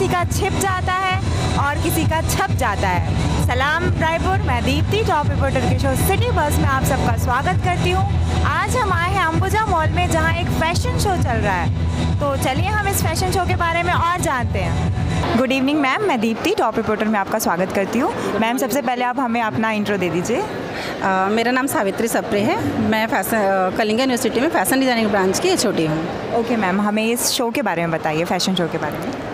किसी का छिप जाता है और किसी का छप जाता है। सलाम रायपुर। मैं दीप्ति टॉप रिपोर्टर के शो सिटी बस में आप सबका स्वागत करती हूँ। आज हम आए हैं अंबुजा मॉल में जहाँ एक फ़ैशन शो चल रहा है। तो चलिए हम इस फ़ैशन शो के बारे में और जानते हैं। गुड इवनिंग मैम मैं दीप्ति टॉप रिपोर्टर में आपका स्वागत करती हूँ। मैम सबसे पहले आप हमें अपना इंट्रो दे दीजिए। मेरा नाम सावित्री सप्रे है। मैं फ़ैशन कलिंगा यूनिवर्सिटी में फ़ैशन डिज़ाइनिंग ब्रांच की छोटी हूँ। ओके मैम हमें इस शो के बारे में बताइए फ़ैशन शो के बारे में।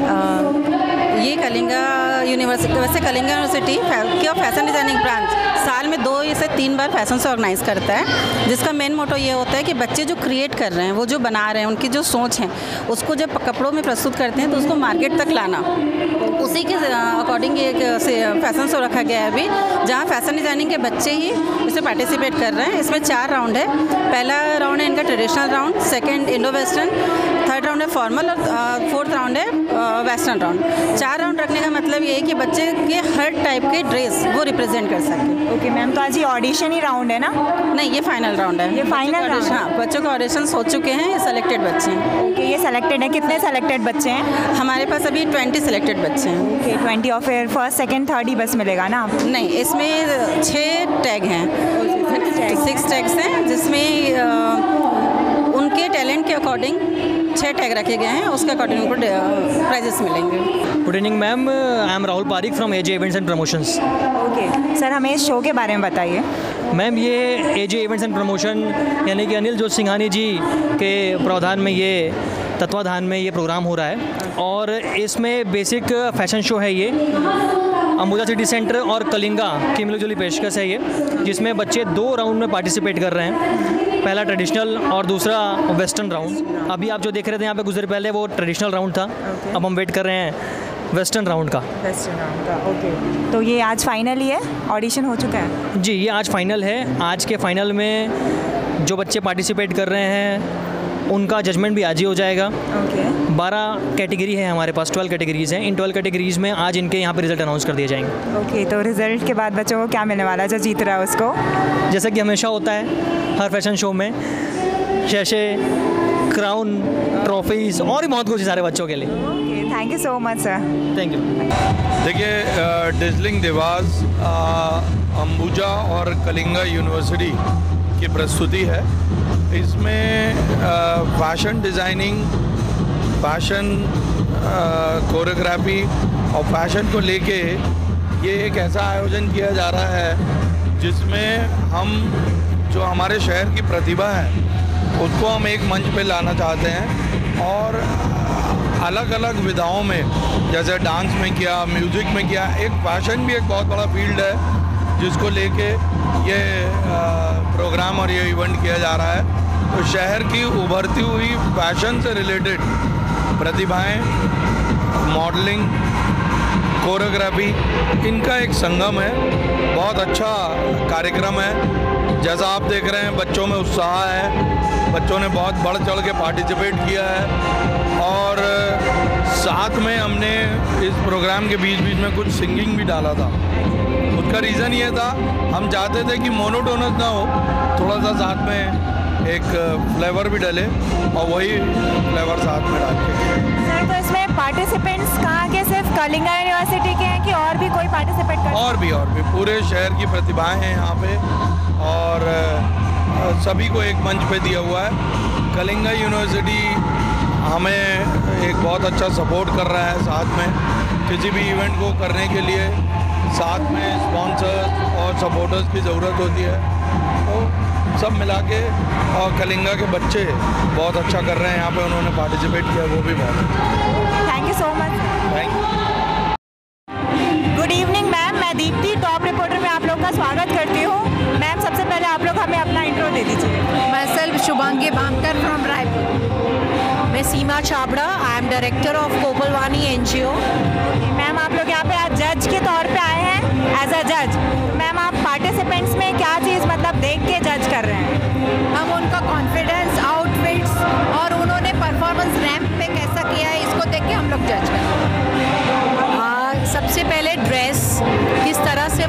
ये कलिंगा यूनिवर्सिटी, वैसे कलिंगा यूनिवर्सिटी क्या फ़ैशन डिज़ाइनिंग ब्रांच साल में दो से तीन बार फ़ैशन शो ऑर्गेनाइज करता है, जिसका मेन मोटो ये होता है कि बच्चे जो क्रिएट कर रहे हैं, वो जो बना रहे हैं, उनकी जो सोच है, उसको जब कपड़ों में प्रस्तुत करते हैं तो उसको मार्केट तक लाना। उसी के अकॉर्डिंग एक फ़ैशन शो रखा गया है अभी, जहाँ फ़ैशन डिज़ाइनिंग के बच्चे ही इसमें पार्टिसिपेट कर रहे हैं। इसमें चार राउंड है। पहला राउंड है इनका traditional round second Indo western third round है फॉर्मल और फोर्थ राउंड है वेस्टर्न राउंड चार राउंड रखने का मतलब ये है कि बच्चे के हर टाइप के ड्रेस वो रिप्रेजेंट कर सकें। ओके मैम तो आज ये ऑडिशन ही राउंड है ना? नहीं ये फाइनल राउंड है। ये audition- हाँ बच्चों के ऑडिशन हो चुके हैं ये सेलेक्टेड बच्चे हैं। ओके ये सेलेक्टेड है कितने सेलेक्टेड बच्चे हैं? हमारे पास अभी ट्वेंटी सेलेक्टेड बच्चे हैं। ओके ट्वेंटी और फिर फ़र्स्ट सेकंड थर्ड ही बस मिलेगा ना? नहीं इसमें छः टैग हैं। सिक्स टैग्स हैं जिसमें उनके टैलेंट के अकॉर्डिंग छः टैग रखे गए हैं उसके अकॉर्डिंग उनको प्राइजेस मिलेंगे। Good evening ma'am I am Rahul Pareek from AJ events and promotions okay sir हमें इस शो के बारे में बताइए। मैम ये एजे इवेंट्स एंड प्रमोशन यानी कि अनिल जोत सिंघानी जी के प्रावधान में ये तत्वाधान में ये प्रोग्राम हो रहा है। और इसमें बेसिक फ़ैशन शो है ये। अंबुजा सिटी सेंटर और कलिंगा की मिलजुली पेशकश है ये जिसमें बच्चे दो राउंड में पार्टिसिपेट कर रहे हैं। पहला ट्रेडिशनल और दूसरा वेस्टर्न राउंड अभी आप जो देख रहे थे यहाँ पे गुजरे पहले वो ट्रेडिशनल राउंड था। अब हम वेट कर रहे हैं वेस्टर्न राउंड का। वेस्टर्न राउंड का ओके तो ये आज फाइनल ही है? ऑडिशन हो चुका है? जी ये आज फाइनल है। आज के फाइनल में जो बच्चे पार्टिसिपेट कर रहे हैं उनका जजमेंट भी आज ही हो जाएगा। ओके बारह कैटेगरी है हमारे पास ट्वेल्व कैटेगरीज हैं। इन ट्वेल्व कैटेगरीज में आज इनके यहाँ पे रिज़ल्ट अनाउंस कर दिए जाएँगे। ओके तो रिज़ल्ट के बाद बच्चों को क्या मिलने वाला है जो जीत रहा है उसको? जैसा कि हमेशा होता है हर फ़ैशन शो में शैशे क्राउन ट्रॉफीज और भी बहुत कुछ है सारे बच्चों के लिए। Thank you so much sir thank you देखिए डिजलिंग देवास अंबुजा और कलिंगा यूनिवर्सिटी की प्रस्तुति है। इसमें फ़ैशन डिज़ाइनिंग फ़ैशन कोरियोग्राफी और फ़ैशन को लेके ये एक ऐसा आयोजन किया जा रहा है जिसमें हम जो हमारे शहर की प्रतिभा है उसको हम एक मंच पे लाना चाहते हैं और अलग अलग विधाओं में जैसे डांस में किया म्यूज़िक में किया एक फ़ैशन भी एक बहुत बड़ा फ़ील्ड है जिसको लेके ये अ, प्रोग्राम और ये इवेंट किया जा रहा है। तो शहर की उभरती हुई फ़ैशन से रिलेटेड प्रतिभाएँ मॉडलिंग कोरियोग्राफी इनका एक संगम है। बहुत अच्छा कार्यक्रम है। जैसा आप देख रहे हैं, बच्चों में उत्साह है। बच्चों ने बहुत बढ़ चढ़ के पार्टिसिपेट किया है। और साथ में हमने इस प्रोग्राम के बीच बीच में कुछ सिंगिंग भी डाला था। उसका रीज़न ये था हम चाहते थे कि मोनोटोनस ना हो थोड़ा सा साथ में एक फ्लेवर भी डले और वही फ्लेवर साथ में डाल के। सर तो इसमें पार्टिसिपेंट्स कहाँ के सिर्फ़ कलिंगा यूनिवर्सिटी के हैं कि और भी कोई पार्टिसिपेट कर और भी और भी। पूरे शहर की प्रतिभाएँ हैं यहाँ पे और सभी को एक मंच पे दिया हुआ है। कलिंगा यूनिवर्सिटी हमें एक बहुत अच्छा सपोर्ट कर रहा है साथ में। किसी भी इवेंट को करने के लिए साथ में स्पॉन्सर्स और सपोर्टर्स की ज़रूरत होती है। तो सब मिला के और कलिंगा के बच्चे बहुत अच्छा कर रहे हैं। यहाँ पे उन्होंने पार्टिसिपेट किया वो भी बहुत thank you so much thank you good evening ma'am मैं दीप्ति टॉप रिपोर्टर में आप लोग का स्वागत करती हूँ। मैम सबसे पहले आप लोग हमें अपना इंट्रो दे दीजिए। Myself Shubhangi Bamkar from Raipur. मैं Seema Chhabra I am director of Kopalvani NGO ma'am आप लोग यहाँ पे आज जज के इसको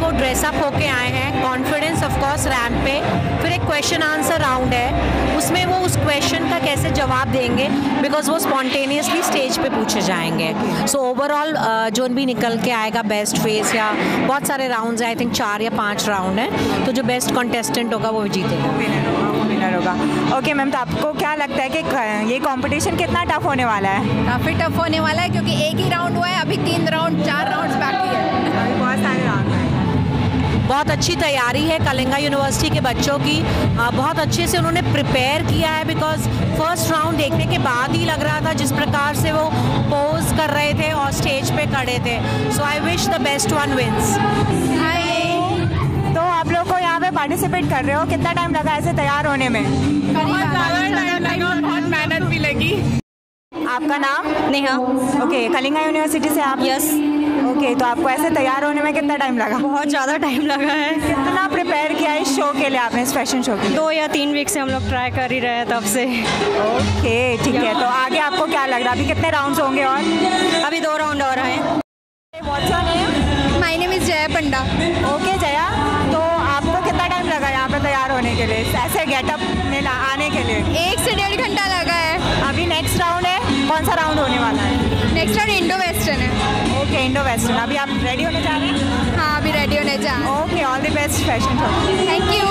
वो ड्रेसअप होके आए हैं कॉन्फिडेंस ऑफ़ कोर्स रैम्प पे। फिर एक क्वेश्चन आंसर राउंड है। उसमें वो उस क्वेश्चन का कैसे जवाब देंगे? बिकॉज़ वो स्पॉन्टेनियसली स्टेज पे पूछे जाएँगे। सो ओवरऑल जो भी निकल के आएगा बेस्ट फेस या बहुत सारे राउंड्स हैं आई थिंक चार या पाँच राउंड हैं। तो जो बेस्ट कॉन्टेस्टेंट होगा वो जीतेगा। विनर होगा ओके मैम तो आपको क्या लगता है कि ये कंपटीशन कितना टफ होने वाला है? काफ़ी टफ होने वाला है क्योंकि एक ही राउंड हुआ है अभी तीन राउंड चार राउंड्स बाकी है। बहुत सारे राउंड हैं। बहुत अच्छी तैयारी है कलिंगा यूनिवर्सिटी के बच्चों की। बहुत अच्छे से उन्होंने प्रिपेयर किया है बिकॉज़ फ़र्स्ट राउंड देखने के बाद ही लग रहा था जिस प्रकार से वो पोज कर रहे थे और स्टेज पे खड़े थे। So I wish the best one wins तो आप लोग को यहाँ पे पार्टिसिपेट कर रहे हो? कितना टाइम लगा ऐसे तैयार होने में? आपका नाम? नेहा। ओके कलिंगा यूनिवर्सिटी से आप? यस ओके तो आपको ऐसे तैयार होने में कितना टाइम लगा? बहुत ज़्यादा टाइम लगा है। कितना प्रिपेयर किया इस शो के लिए आपने इस फ़ैशन शो के लिए? दो या तीन वीक से हम लोग ट्राई कर ही रहे हैं तब से। ओके ठीक है तो आगे आपको क्या लग रहा है? अभी कितने राउंड होंगे और? अभी दो राउंड और हैं? माय नेम इज़ जय पंडा ओके जया तो आपको कितना टाइम लगा यहाँ पे तैयार होने के लिए? ऐसे गेटअप में आने के लिए? एक से डेढ़ घंटा लगा है। अभी नेक्स्ट राउंड कौन सा राउंड होने वाला है? नेक्स्ट राउंड इंडो वेस्टर्न है। ओके इंडो वेस्टर्न अभी आप रेडी होने जा रहे हैं? हाँ अभी रेडी होने जा okay all the best fashion show thank you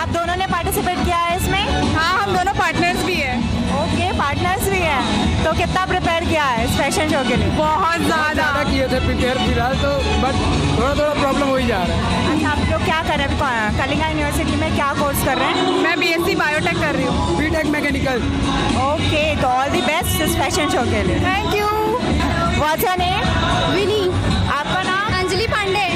आप दोनों ने पार्टिसिपेट किया है इसमें? हाँ हम दोनों पार्टनर्स भी है। पार्टनर्स भी हैं। तो कितना प्रिपेयर किया है इस फ़ैशन शो के लिए? बहुत ज़्यादा। किए थे प्रिपेयर फ़िलहाल तो बट थोड़ा थोड़ा प्रॉब्लम हो ही जा रहा है। अच्छा आप लोग क्या कर रहे हैं? कलिंगा यूनिवर्सिटी में क्या कोर्स कर रहे हैं? मैं बीएससी बायोटेक कर रही हूँ। बी टेक मैकेनिकल ओके तो ऑल द बेस्ट इस फ़ैशन शो के लिए। Thank you what's your name Vini आपका नाम? अंजलि पांडे।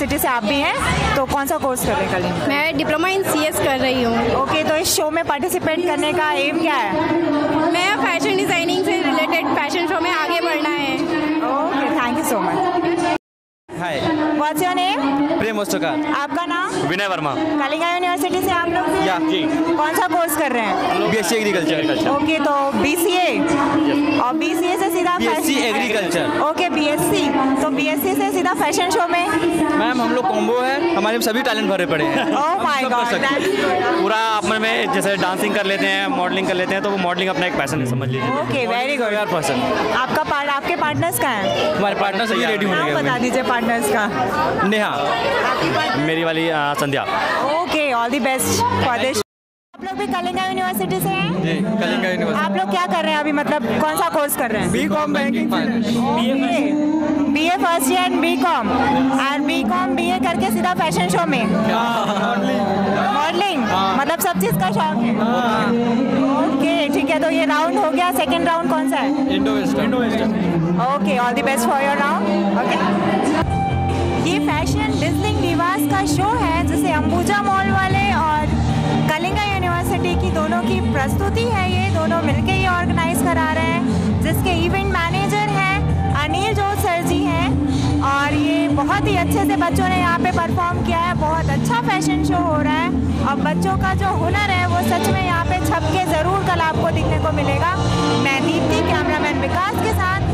यूनिवर्सिटी से आप भी हैं तो कौन सा कोर्स कर रहे हैं कल? मैं डिप्लोमा इन सीएस कर रही हूँ। ओके तो इस शो में पार्टिसिपेट करने का एम क्या है? मैं फ़ैशन डिज़ाइनिंग से रिलेटेड फ़ैशन शो में आगे बढ़ना है। Okay thank you so much hi what's your name Prem ओस्टोकार आपका नाम? विनय वर्मा। कलिंगा यूनिवर्सिटी से आप लोग? या, जी। कौन सा कोर्स कर रहे हैं? B S C agriculture okay तो बीसीए और बीसीए से सीधा fashion- Agriculture। ओके बीएससी तो बीएससी से सीधा फ़ैशन शो में? मैम हम लोग कॉम्बो है। हमारे सभी टैलेंट भरे पड़े हैं। ओह माय गॉड हैं। पूरा अपने में जैसे डांसिंग कर लेते हैं मॉडलिंग कर लेते हैं तो वो मॉडलिंग अपना एक पैशन है समझ लीजिए। ओके वेरी गुड पर्सन आपका पार्ट आपके पार्टनर्स का है? हमारे पार्टनर सही रेडी बता दीजिए पार्टनर्स का। नेहा मेरी वाली आ, Sandhya. Okay all the best for this आप लोग भी कलिंगा यूनिवर्सिटी से हैं? जी कलिंगा यूनिवर्सिटी। आप लोग क्या कर रहे हैं अभी? मतलब कौन सा कोर्स कर रहे हैं? B com banking B A first year B com और बी कॉम बी ए करके सीधा फ़ैशन शो में? मॉडलिंग मतलब सब चीज़ का शौक है? ओके ठीक है तो ये राउंड हो गया। सेकेंड राउंड कौन सा है? Okay all the best for your round okay का शो है, जिसे अंबुजा मॉल वाले और कलिंगा यूनिवर्सिटी की दोनों की प्रस्तुति है ये। दोनों मिलके ही ऑर्गेनाइज करा रहे हैं, जिसके इवेंट मैनेजर हैं अनिल जोत सर जी हैं। और ये बहुत ही अच्छे से बच्चों ने यहाँ पे परफॉर्म किया है, बहुत अच्छा फ़ैशन शो हो रहा है। और बच्चों का जो हुनर है, वो सच में यहाँ पे छप के ज़रूर कल आपको दिखने को मिलेगा। मैं दीप्ति, कैमरामैन विकास के साथ